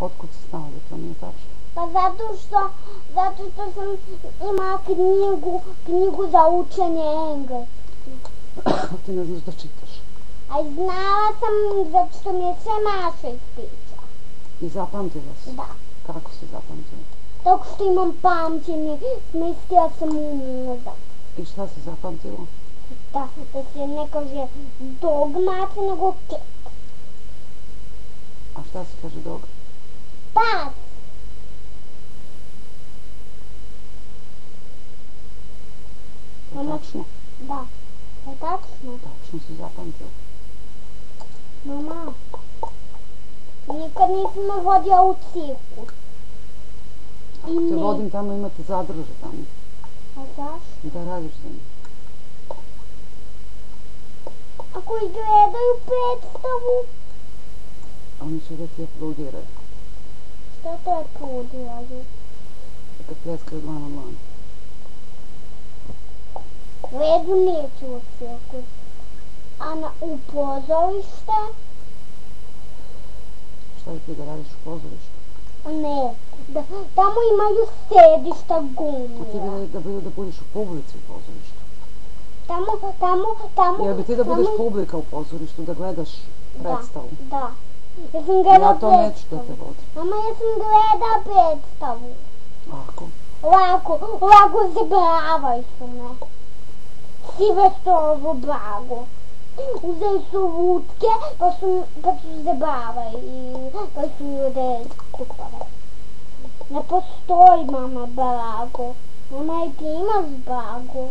Otkud si znao da to nije tačno? Pa zato što, zato što sam ima knjigu, knjigu za učenje engleski. Ti ne znaš da čitaš. A znala sam zato što mi je sve Maša ispričala. I zapamtila si? Da. Kako si zapamtila? Dok što imam pamćenje, smestila sam u mozak. I šta si zapamtila? Da, da se ne kaže dogmat, nego kek. A šta se kaže dog? Pas. Je Mama. tačno? Da. Je tačno? Tačno si zapamtila. Mama. Nikad nisam me vodio u cirkus. I Te ne. vodim tamo, imate zadruže tamo. A zašto? Da radiš za njih. Ako i gledaju predstavu, Oni će da ti što to je prudiraju? Kad pljeskaju dlan od dlan. U redu neću u cirkus. A na, u pozorište? Šta bi ti da radiš u pozorištu? Ne. Da, tamo imaju sedišta A ti gumija. bi da, da, da budeš u publici u pozorištu. Tamo, tamo, tamo... Jel bi ti da budeš tamo- publika u pozorištu, da gledaš predstavu? Da, da. Ja sam gledala Ja to neću da te vodim. Mama, ja sam gledala predstavu. Ako? Ovako, ovako zabravaju su me. Silvestrovo blago. Uzeli su vutke, pa su, pa su zabavali i pa su ljude kupale. Ne postoji mama blago. Mama i ti imaš blago.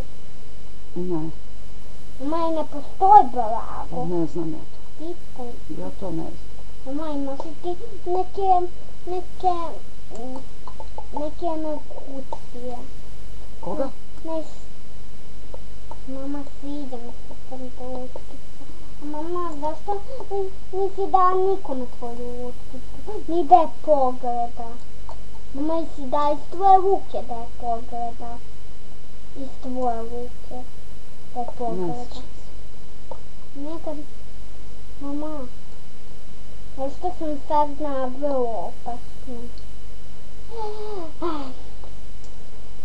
Ne, Mama i ne postoji blago. ne znam ja to. Pitaj. Ja to ne znam. Imaš li ti neke, neke, neke mekucije. Koga? Ne, mama sviđa mi se sam to utkica. A mama, zašto ni- nisi dala nikome tvoju utkicu? Ni da je pogleda. Mama, jesi da iz tvoje ruke da je pogleda. Iz tvoje ruke da je pogleda. Nekad, mama, nešto sam sad vrlo opasno.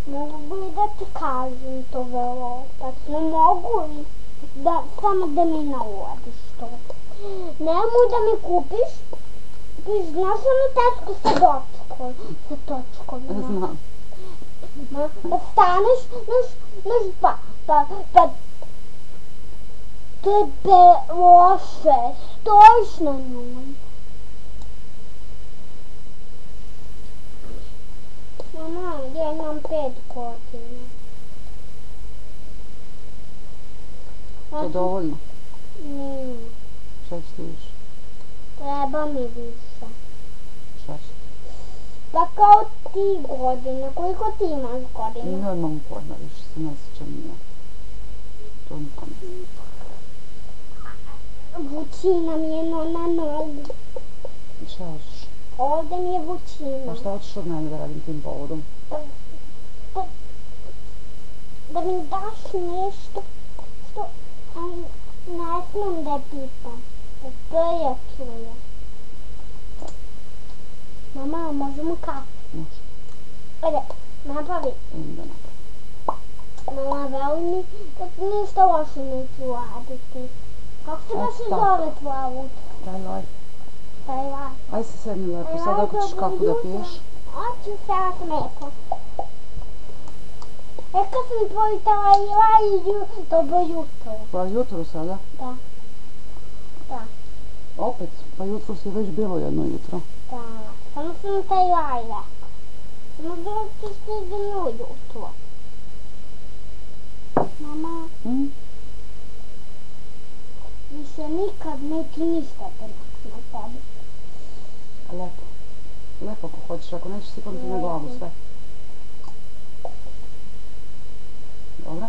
Mogu li da ti kažem to vrlo opasno? Mogu li? Da, samo da mi navodiš to. Nemoj da mi kupiš, ti znaš onu tasku sa dočkom, sa točkovima. Znam. Ma, staneš, znaš, znaš, pa, pa, pa, tebe loše, stojiš na njoj. Mama, ja imam pet godina. To je dovoljno. Nije, Šta će ti više? treba mi više. Šta će ti? Pa kao ti godine, koliko ti imaš godina? Nemam pojma, više se ne sjećam ni ja. To nikom ne znam. Vučina mi je no, na nogu. I Šta hoćeš? Ovdje mi je vučina. A šta hoćeš od mene da radim tim povodom? da, da mi daš nešto što um, ne smijem da pitam. Da prija čuje. Mama, možemo kafu? Može. Ajde, napravi. Idem da napravim. Mama, veli mi da ti ništa loše neću raditi. Kako se baš tako. zove tvoja lutka? Daj, daj. Taj rad. Aj se sedni lepo, sad ako ćeš kafu da piješ. Hoću sada sam rekao. Rekao sam tvoj taj rad, dobro jutro. Pa jutro sada? Da. Da, Opet, pa jutro si već bilo jedno jutro. da. Samo sam taj rad rekao. Samo da ti stižemo jutro. Mama, Hm? Više nikad neću ništa te na tebi. Lepo. Lepo ako hoćeš, ako nećeš sipam ti na glavu sve. Dobro?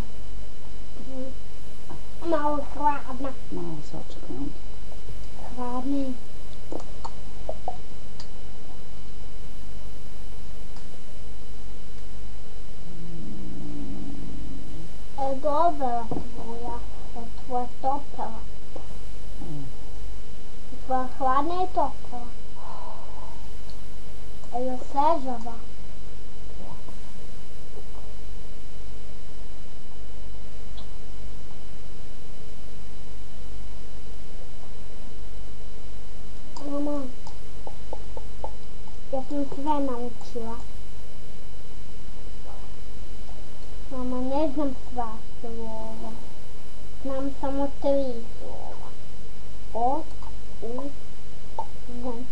Malo hladna. Malo se očekaj onda. Hladna je. E, dobra tvoja, tvoja topela. Pa Tvoja hladna je topela. Svežava. Mama, ja sam sve naučila. Mama, ne znam sva ovo. Znam samo tri slova. O, U, Z.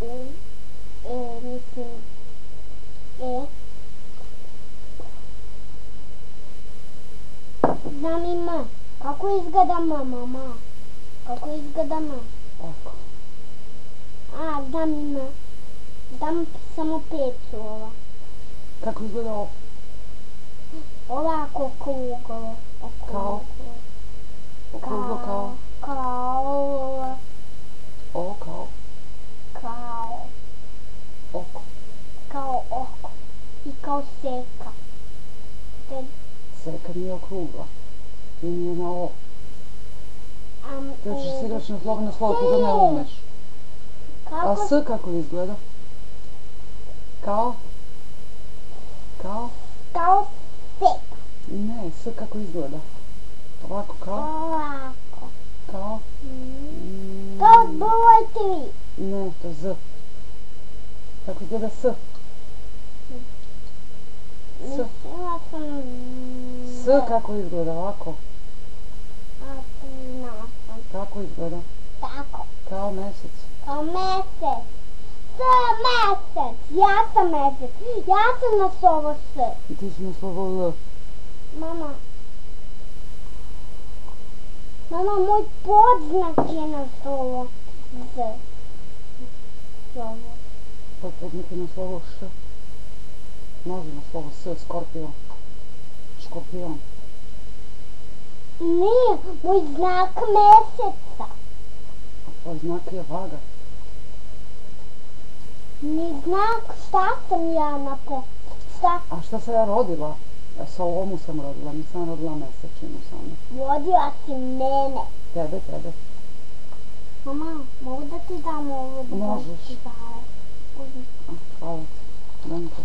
U, E, mislim, E. Znam i M. Kako izgleda M, mama? Kako izgleda M? Oko. A, znam i M. Znam samo pet slova. Kako izgleda ovo? Ovako kruglo. Kao? Okruglo kao? Kao. O kao? Kao. Oko. Kao oko. I kao seka. Te, Seka nije okrugla. I nije na o. am, Ti igraš na slovo ti ga ne umeš. A? S kako izgleda? Kao? Kao? Kao seka. Ne, S kako izgleda? Ovako kao? Ovako. Kao? Mm. Mm, Kao broj tri. Ne, to je Z. Kako izgleda S? S. S kako izgleda ovako? Kako izgleda? Tako. Kao mjesec. Kao mesec. S mesec. Ja sam mesec. Ja sam na slovo S. I ti si na slovo L. Mama. Mama, moj podznak je na slovo Z. Slovo. Potpodnik je na slovo Š. Može na slovo S, skorpion. Škorpion. Nije, moj znak meseca. A tvoj znak je vaga. Ni znak šta sam ja napravila. Šta? A šta sam ja rodila? E, Salomu sam rodila, nisam rodila mesečinu samo. Vodila si mene. Tebe, tebe. Mama, mogu da ti dam ovo da Možeš. A, hvala ti. Daj mi to.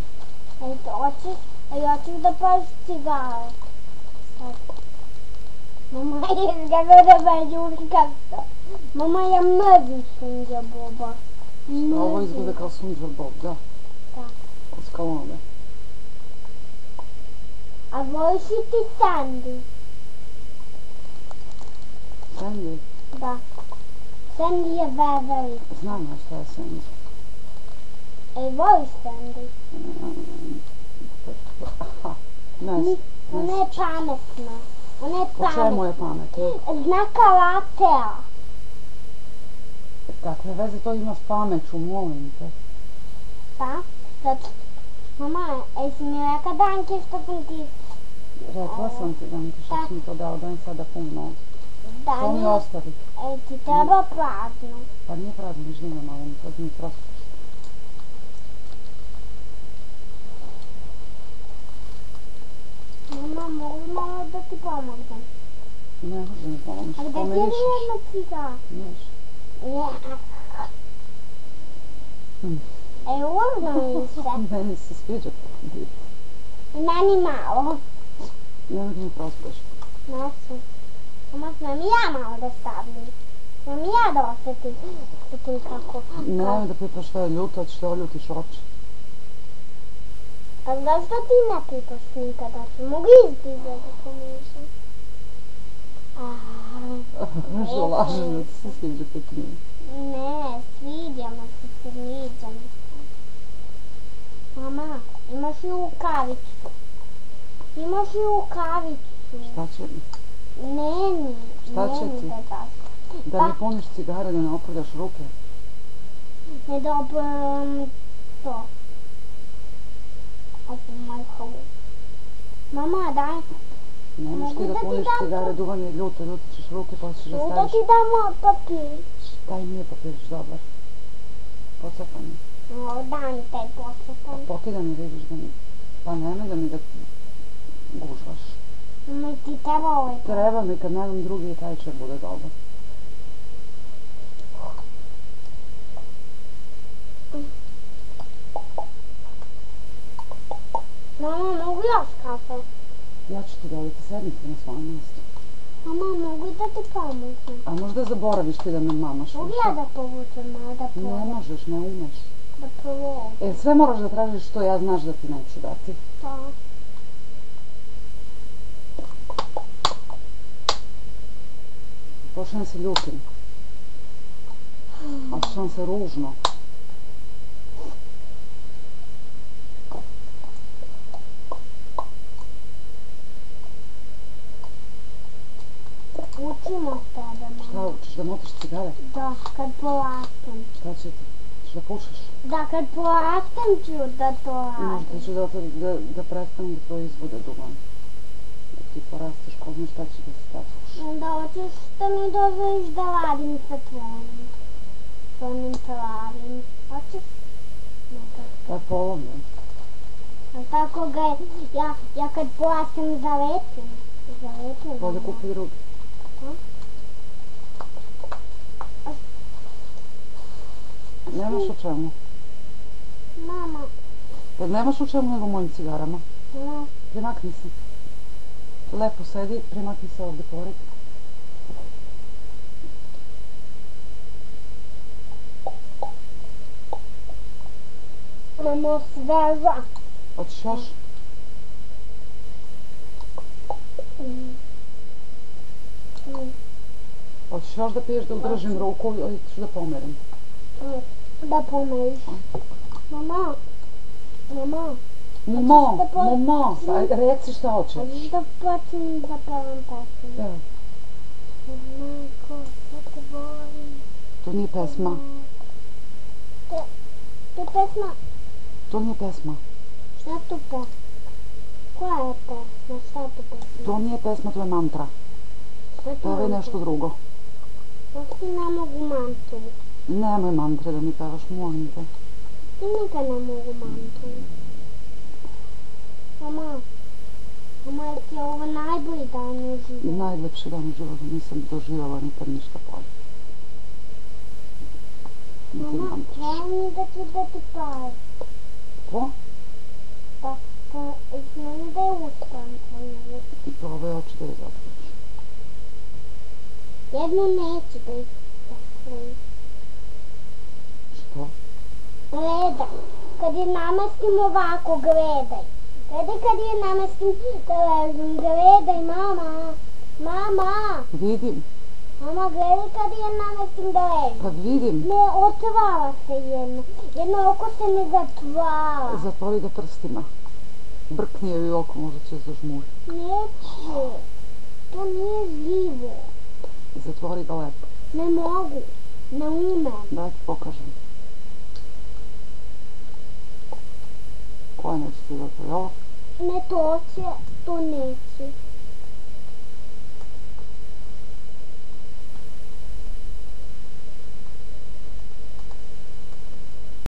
Ej, to hoćeš? Ej, hoćeš da pališ cigare? Sad. Мама, я тебе бабадюрката. Мама, я много сунджа боба. Много изгледа като сунджа боб, да. Да. Скаламе. А можеш ли ти Санди? Санди? Да. Sandy je veveli. Znam ja šta je Sandy. Ej, voliš Sandy? Mm, nice, nice. Ona. Po čemu je pametna. pametna? Zna karatea. Kakve veze to ima s pameću, molim te. Pa? Zato... Mama, ej si mi rekla danke što sam ti... Rekla sam ti da mi ti što Da. mi to dao, dajem sada pun noć. To mi ostavi. ej ti treba prazno. Pa nije prazno, viš da malo mi to mi prosto. Mama, mogu malo da ti pomognem. Ne mi pomoći, A gde ti je jedna ciga? Niš. Ja. Ej, uzno mi se. Meni se sviđa to. Meni malo. Da mi prospeš. Neću. Mama, smem i ja malo da stavljam. Smem i ja da osjetim. Osjetim kako... Nemoj da pipaš što je ljuto, što oljutiš oči. A zašto ti ne pipaš nikada? Ću mogu izbliza da pomišljam. A, Što lažeš da ti se sviđa nije. ne, sviđa mi se, sviđa mi se. Mama, imaš i rukavicu. Imaš i rukavicu. Šta će mi? Ne, ni. Šta ne, će ti? Da daš. Da Pa- mi puniš cigare, da ne oprljaš ruke. Ne dobro to. казва майка му. Мама, дай. Не, не ще да пълниш сега редуване или от едното, че широки път ще заставиш. Да ти дам папир. Дай ми е папир, добър. Посъпани. О, да, не те посъпани. Поки да ми видиш да ми... Па не ме да ми да гушваш. Ме ами ти трябва ли? Трябва ми, към нямам други и тай, че буде добър. Bude dobar. daš kafe? Ja ću ti dobiti sednicu na svoje mjesto. Mama, mogu da ti pomoćem? A možda zaboraviš ti da me mamaš Mogu ja da povučem malo da Ne probam? možeš, ne umeš. Da probam. E, sve moraš da tražiš što ja znaš da ti neću dati. Da. Počnem se ljutim. Počnem se ružno. Kad поаскам ќе да тоа. Може значи да, да, да престам да тоа извода дугам. Да ти порастеш кој знаш што ќе да се стасуваш. Да hoćeš да е ми dozvoliš да ладим са твојим. Твојим са ладим. Hoćeš? Па полно. А тако га ја ја кад поаскам заветим. Заветим. Води купи руки. Нема случайно. Mama. Pa nemaš u čemu nego mojim cigarama. mama, Primakni se. Lepo sedi, primakni se ovdje pored. mamo sveža. Hoćeš još? Hoćeš još da piješ dok držim ruku ili ću da pomerim? Da pomeriš. Мама. Мама. Момо, момо, ред се што очеш. Да почнем да певам песни. Да. Майко, да те воли. То не е песма. То, то е песма. То не е песма. Щото песма. Коя е песма? Щото песма. То не е песма, то е мантра. Това е нещо друго. Защо няма го мантра? Няма мантра да ми певаш, моля те. Da. I nikad ne mogu mantu. Mama, mama, je ti ovo najbolji dan u životu? Najlepši dan u životu nisam doživjela nikad ništa bolje. Mama, treba mi da ću da ti pare. To? Pa, pa, izmeni da je uspan uvod. Ti probaj oči da je zatvoriš. Jednu neću da ih zatvorim. Što? Gledaj, kad je namestim ovako, gledaj. Gledaj kad je namestim ležim, gledaj, mama. Mama, Vidim, mama, gledaj kad je namestim ležim. pa vidim. Ne otvara se jedno. Jedno oko se ne zatvara. Zatvori ga prstima. Brkni joj oko, možda će zažmuri. Neće. To nije živo. Zatvori ga lepo. Ne mogu. Ne umem. Da ti pokažem. Koje neće ti zatvori? Ovo? Ne to će, to neće.